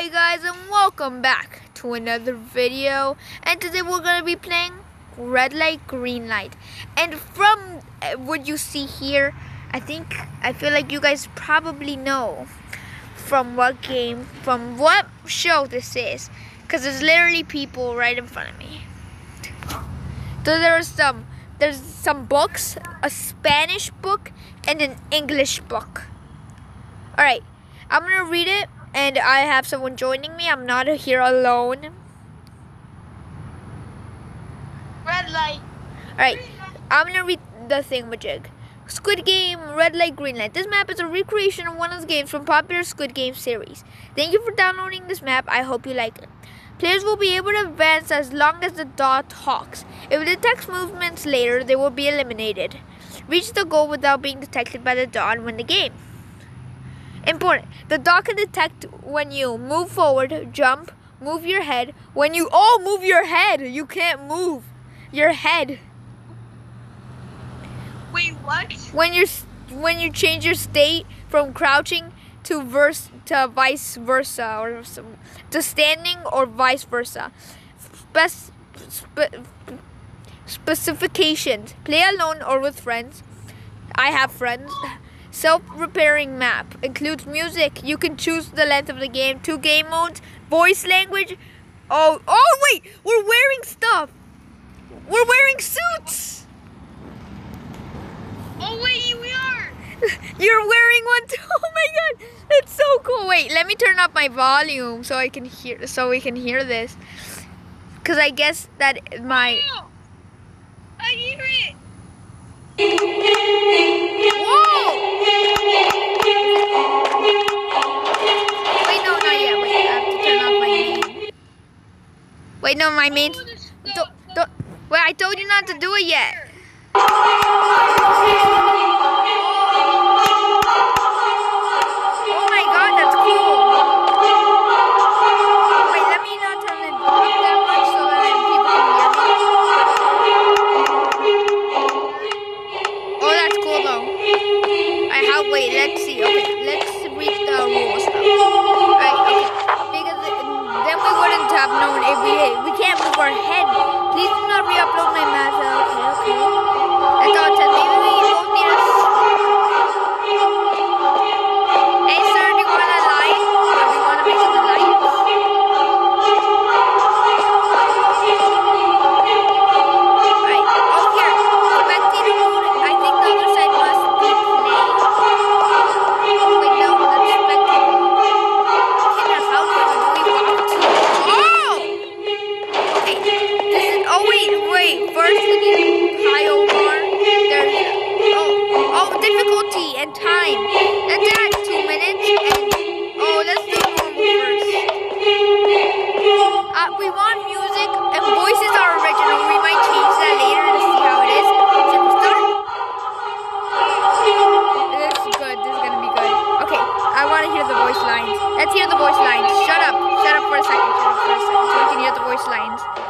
Hi guys and welcome back to another video. And today we're to be playing red light green light. And from uh, what you see here I think I feel like you guys probably know from what game from what show this is. Because there's literally people right in front of me. So there's some there's some books a Spanish book and an English book. All right I'm gonna read it and I have someone joining me. I'm not here alone. Red light. Alright, I'm gonna read the thing, thingamajig. Squid Game, Red Light, Green Light. This map is a recreation of one of the games from popular Squid Game series. Thank you for downloading this map. I hope you like it. Players will be able to advance as long as the dot talks. If it detects movements later, they will be eliminated. Reach the goal without being detected by the dot and win the game. Important. The dog can detect when you move forward, jump, move your head. When you oh move your head, you can't move your head. Wait, what? When you when you change your state from crouching to verse to vice versa or some, to standing or vice versa. Spec, spe, specifications: play alone or with friends. I have friends. Self-repairing map includes music. You can choose the length of the game, two game modes, voice language. Oh, oh wait, we're wearing stuff. We're wearing suits. Oh wait, we are. You're wearing one too. Oh my god, it's so cool. Wait, let me turn up my volume so I can hear, so we can hear this. Cause I guess that my. Oh, I hear it. Wait, no, not yet. Wait, I have to turn off my main. Wait, no, my main. Don't, don't, wait, I told you not to do it yet. Oh wait, wait. First we need a bar. There's. Oh, oh, difficulty and time. Let's two minutes and. Oh, let's do normal first. Uh, we want music and voices are original. We might change that later to see how it is. Should we start? This is good. This is gonna be good. Okay, I want to hear the voice lines. Let's hear the voice lines. Shut up. Shut up for a second. Shut up for a second so we can hear the voice lines.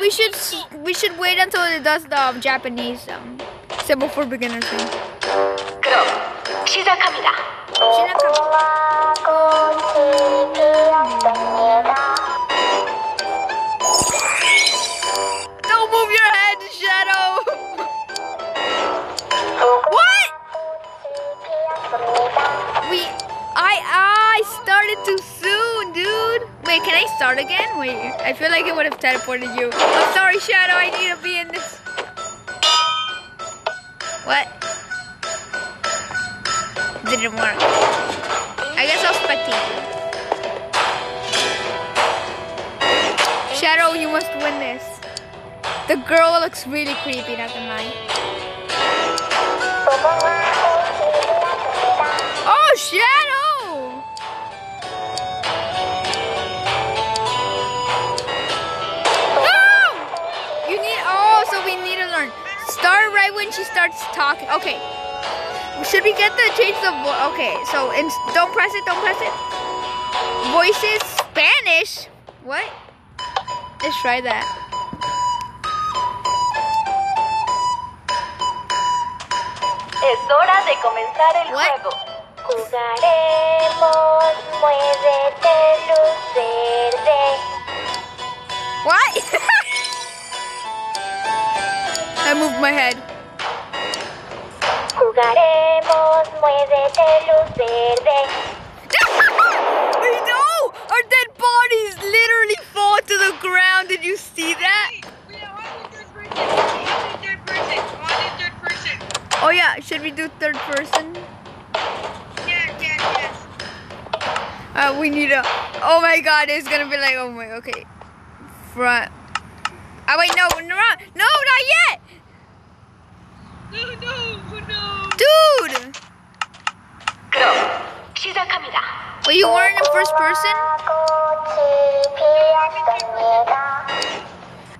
we should s- we should wait until it does the um, Japanese um, symbol for beginners thing. 그럼 시작합니다. 시작합니다. Start again? Wait, I feel like it would have teleported you. I'm sorry, Shadow. I need to be in this. What? Didn't work. I guess I'll spectate. Shadow, you must win this. The girl looks really creepy, not gonna. Oh, Shadow! Right when she starts talking. Okay. Should we get the change the okay? So in, don't press it. Don't press it. Voices Spanish. What? Let's try that. Es hora de comenzar el What? juego. Jugaremos, muévete, luz verde. What? I moved my head. Jugaremos, muévete, luz verde. no! Our dead bodies literally fall to the ground. Did you see that? Oh yeah, should we do third person? Yes, yes, yes. Uh, we need a. Oh my God! It's gonna be like, oh my. Okay, front. First person?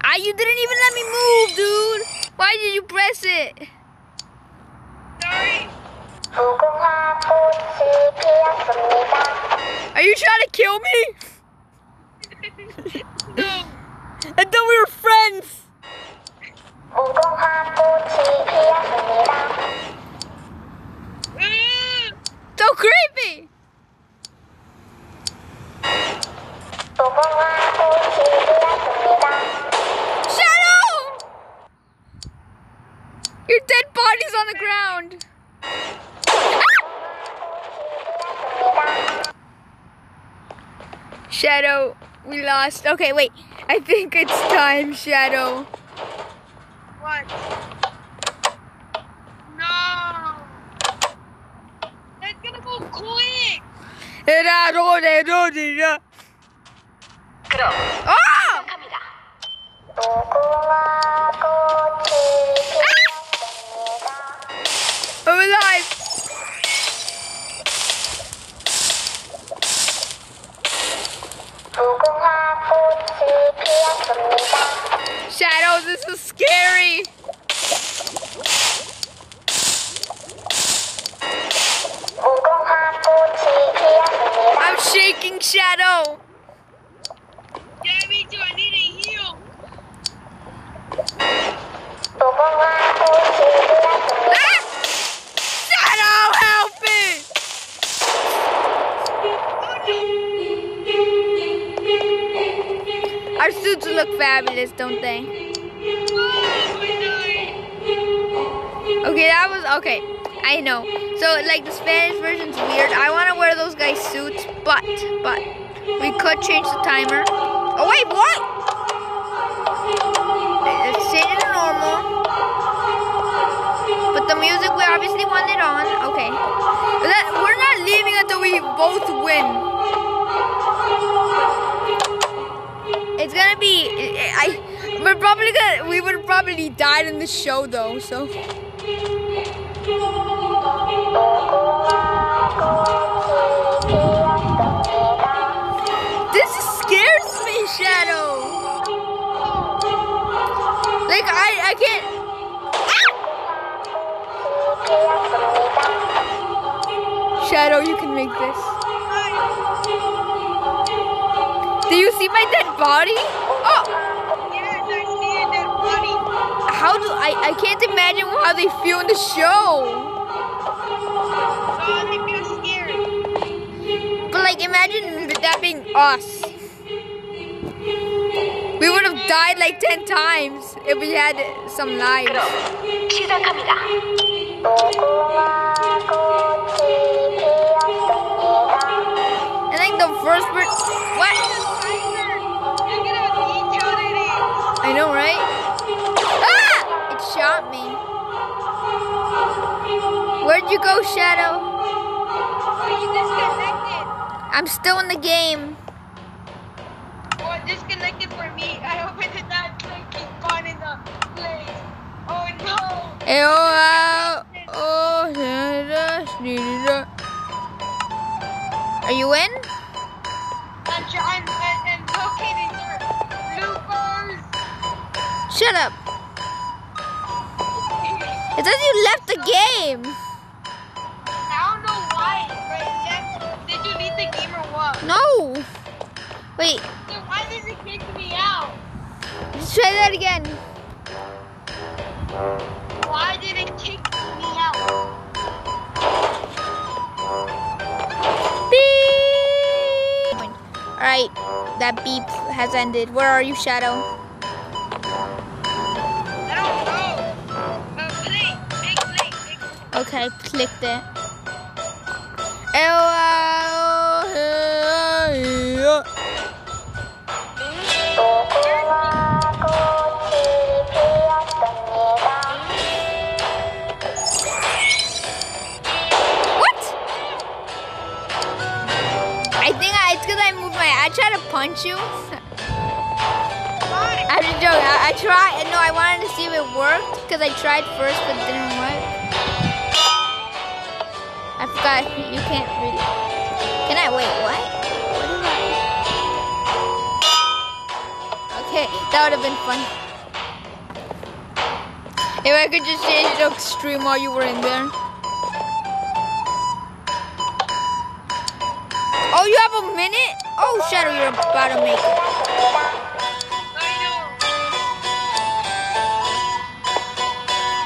Ah, you didn't even let me move, dude. Why did you press it? Sorry. Are you trying to kill me? No. I thought we were we. Okay, wait. I think it's time, Shadow. What? No. That's gonna go quick. 그럼 Oh! This is scary. I'm shaking, Shadow. Yeah, me too. I need a heal. Ah! Shadow, help me! Our suits look fabulous, don't they? Oh, I died. Okay, that was okay. I know. So like the Spanish version's weird. I want to wear those guys' suits, but but we could change the timer. Oh wait, what? Normal. But the music we obviously want it on. Okay. We're not leaving until we both win. It's gonna be. I. We're probably gonna. We would probably died in the show though. So. This scares me, Shadow. Like I, I can't. Ah! Shadow, you can make this. Do you see my dead body? Oh, how do I I can't imagine how they feel in the show. But like imagine that being us. We would have died like 10 times if we had some lives. And like the first word. What? I know, right? Shot me. Where'd you go, Shadow? Oh, you disconnected. I'm still in the game. Oh, disconnected for me. I hope it did not freaking spawn in the place. Oh no. Hey, oh, uh, oh, da. Are you in? I'm and locating your bloopers. Shut up. It says you left the game. I don't know why, but left. Did you leave the game or what? No. Wait, Then why did it kick me out? let's try that again. Why did it kick me out? Beep. All right, that beep has ended. Where are you, Shadow? Okay, click there. What? I think I, it's because I moved my. I tried to punch you. I'm just joking. I, I tried. No, I wanted to see if it worked because I tried first, but it didn't work. I forgot you can't really. Can I wait? What? What do I? Okay, that would have been fun. If I could just change the stream while you were in there. Oh, you have a minute? Oh, Shadow, you're about to make it.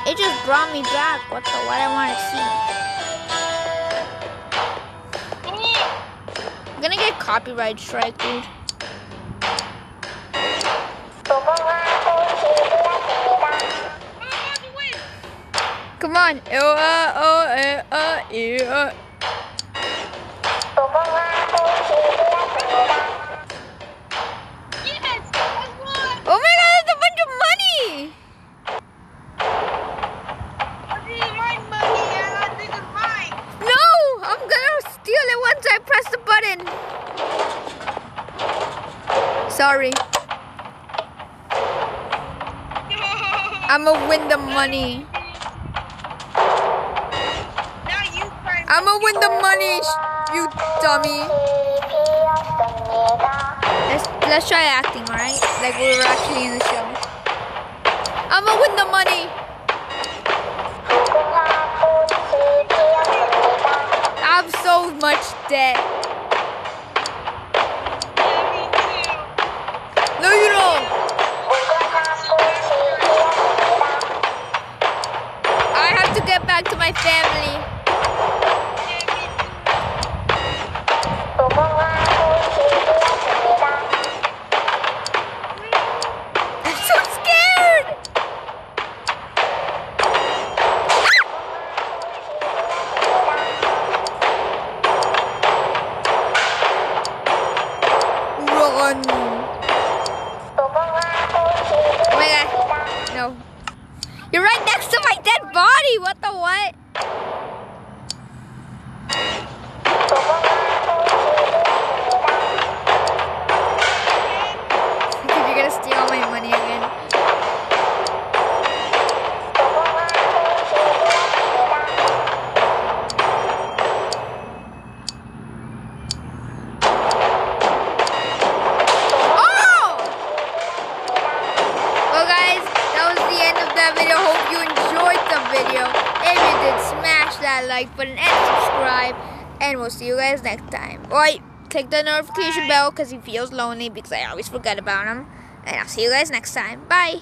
It just brought me back. What the? What I want to see. Gonna get copyright strike, dude. I'm about to win. Come on. Oh, uh, oh, uh, uh, yeah. Yes, I won. Oh my god, that's a bunch of money. Once I press the button. Sorry. I'ma win the money. I'ma win the money, you dummy. Let's let's try acting, alright? Like we were actually in the show. I'ma win the money. I have so much debt. Body. What the what? We'll see you guys next time. Alright, click the notification bell because he feels lonely because I always forget about him. And I'll see you guys next time. Bye.